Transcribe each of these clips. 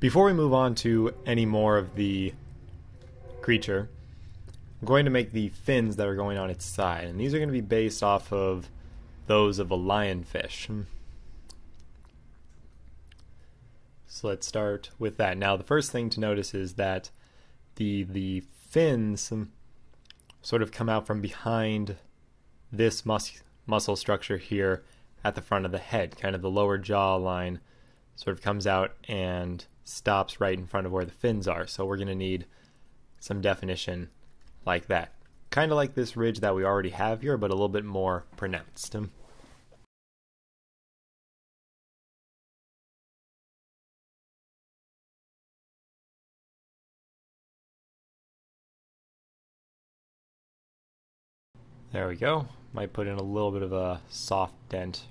Before we move on to any more of the creature, I'm going to make the fins that are going on its side, and these are going to be based off of those of a lionfish. Hmm. So let's start with that. Now, the first thing to notice is that the the fins hmm, sort of come out from behind this mus- muscle structure here at the front of the head, kind of the lower jaw line sort of comes out and stops right in front of where the fins are. So we're going to need some definition like that. Kind of like this ridge that we already have here, but a little bit more pronounced. There we go. Might put in a little bit of a soft dent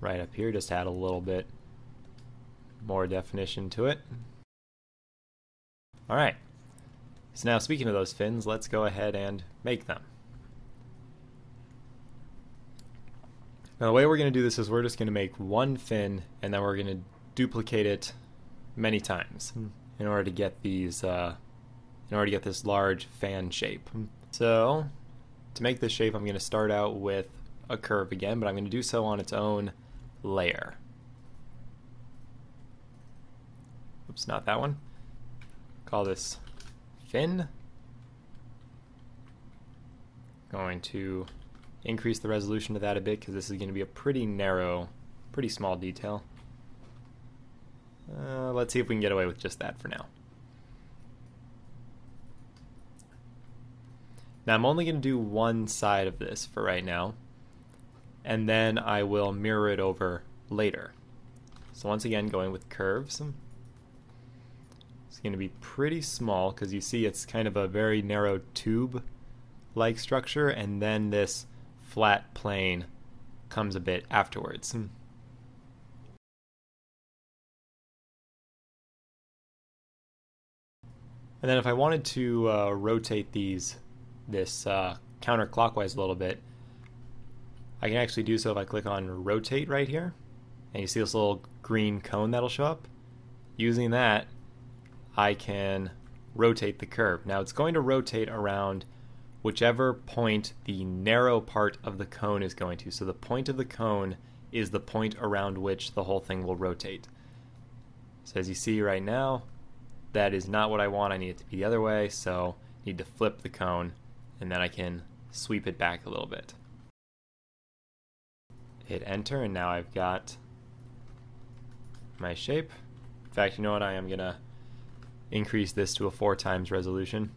right up here, just add a little bit more definition to it. Alright, so now speaking of those fins, let's go ahead and make them. Now the way we're going to do this is we're just going to make one fin and then we're going to duplicate it many times in order to get these, uh, in order to get this large fan shape. So to make this shape I'm going to start out with a curve again, but I'm going to do so on its own layer. Oops, not that one. Call this fin. Going to increase the resolution of that a bit because this is going to be a pretty narrow, pretty small detail. Uh, let's see if we can get away with just that for now. Now I'm only going to do one side of this for right now, and then I will mirror it over later. So once again, going with curves. It's going to be pretty small because you see it's kind of a very narrow tube-like structure, and then this flat plane comes a bit afterwards. And then if I wanted to uh, rotate these this uh, counterclockwise a little bit, I can actually do so if I click on rotate right here. And you see this little green cone that'll show up. Using that, I can rotate the curve. Now it's going to rotate around whichever point the narrow part of the cone is going to. So the point of the cone is the point around which the whole thing will rotate. So as you see right now, that is not what I want. I need it to be the other way, so I need to flip the cone and then I can sweep it back a little bit. Hit enter and now I've got my shape. In fact, you know what? I am gonna increase this to a four times resolution.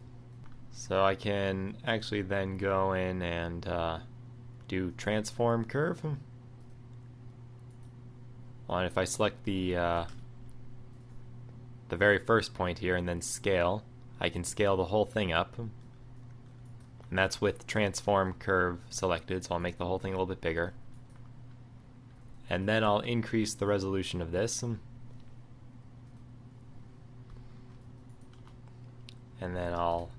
So I can actually then go in and uh, do transform curve. Well, and if I select the uh, the very first point here and then scale, I can scale the whole thing up and that's with transform curve selected, so I'll make the whole thing a little bit bigger. And then I'll increase the resolution of this. And then I'll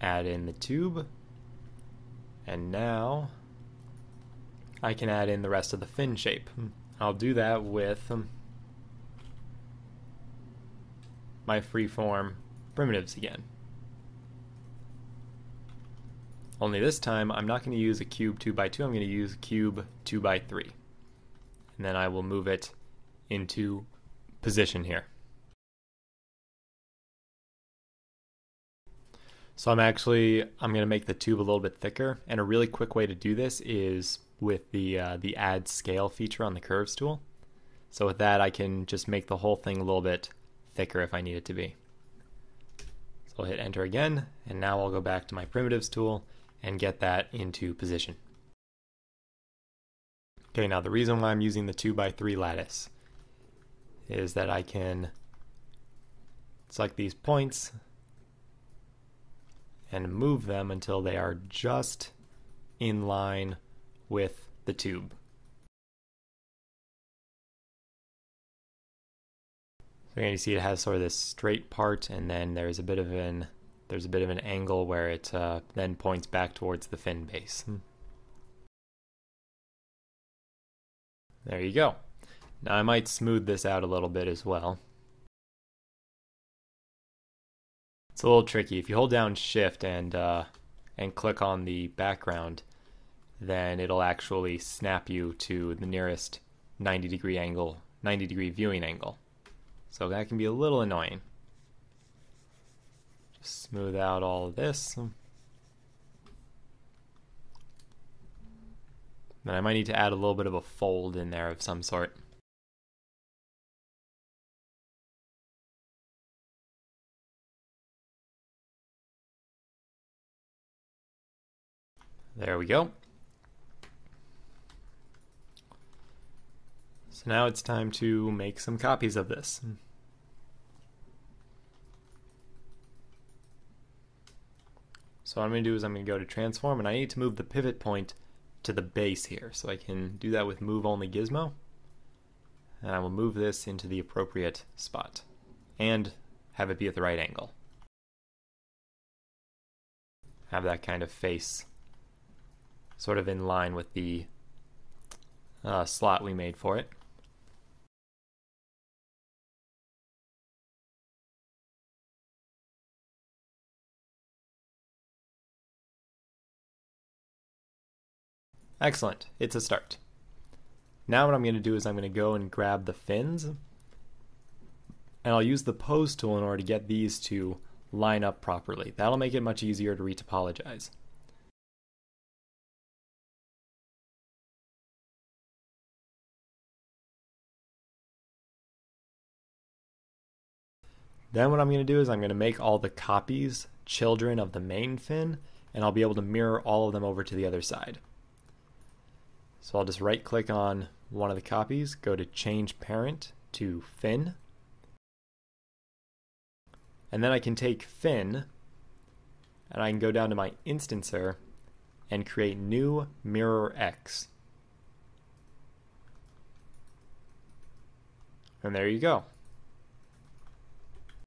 add in the tube. And now I can add in the rest of the fin shape. Hmm. I'll do that with um, my freeform primitives again. Only this time, I'm not going to use a cube 2x2, I'm going to use cube 2x3. And then I will move it into position here. So I'm actually, I'm going to make the tube a little bit thicker, and a really quick way to do this is with the, uh, the add scale feature on the curves tool. So with that, I can just make the whole thing a little bit thicker if I need it to be. So I'll hit enter again, and now I'll go back to my primitives tool and get that into position. Okay, now the reason why I'm using the 2x3 lattice is that I can select these points and move them until they are just in line with the tube. So again, you see it has sort of this straight part and then there's a bit of an there's a bit of an angle where it uh, then points back towards the fin base. Hmm. There you go. Now I might smooth this out a little bit as well. It's a little tricky. If you hold down shift and uh, and click on the background, then it'll actually snap you to the nearest 90 degree angle, 90 degree viewing angle. So that can be a little annoying. Just smooth out all of this. Then I might need to add a little bit of a fold in there of some sort. There we go. So now it's time to make some copies of this. So what I'm going to do is I'm going to go to transform and I need to move the pivot point to the base here. So I can do that with move only gizmo. And I will move this into the appropriate spot and have it be at the right angle. Have that kind of face sort of in line with the uh, slot we made for it. Excellent, it's a start. Now what I'm going to do is I'm going to go and grab the fins, and I'll use the pose tool in order to get these to line up properly. That'll make it much easier to retopologize. Then what I'm going to do is I'm going to make all the copies children of the main fin, and I'll be able to mirror all of them over to the other side. So I'll just right click on one of the copies, go to change parent to fin, and then I can take fin, and I can go down to my instancer and create new mirror X. And there you go.